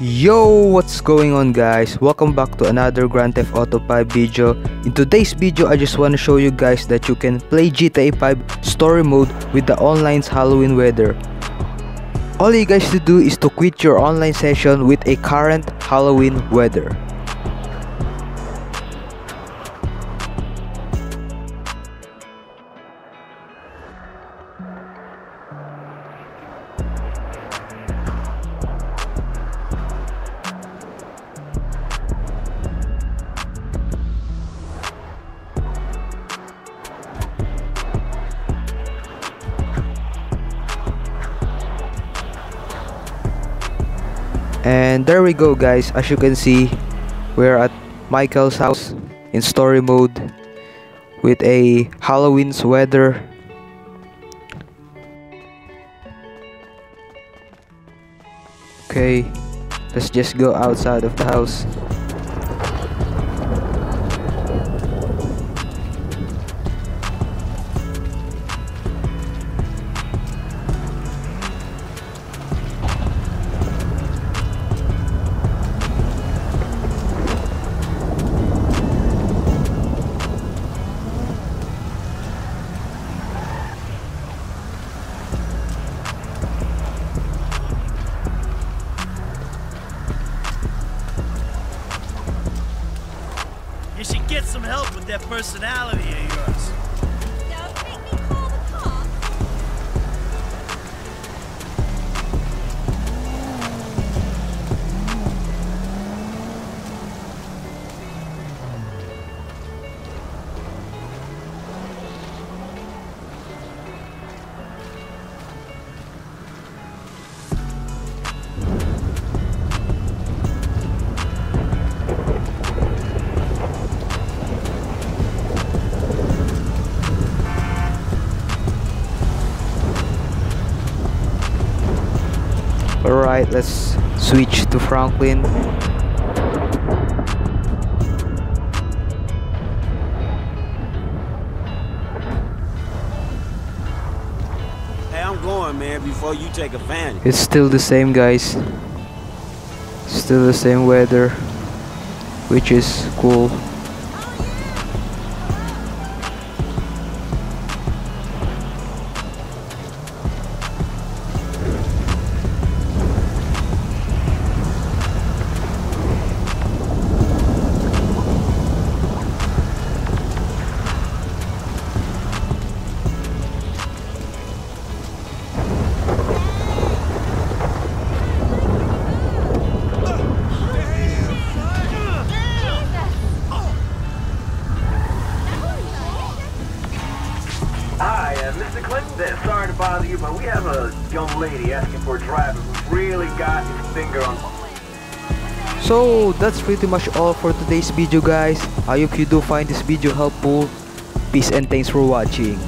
Yo, what's going on guys? Welcome back to another Grand Theft Auto 5 video. In today's video, I just want to show you guys that you can play GTA 5 story mode with the online's Halloween weather. All you guys to do is to quit your online session with a current Halloween weather. And there we go guys, as you can see, we're at Michael's house in story mode with a Halloween sweater Okay, let's just go outside of the house. You should get some help with that personality of yours. Alright, let's switch to Franklin. Hey, I'm going, man, before you take advantage. It's still the same guys. Still the same weather. Which is cool. Mr. Clinton. Sorry to bother you, but we have a young lady asking for a driver who's really got his finger on. So that's pretty much all for today's video guys. I hope you do find this video helpful. Peace and thanks for watching.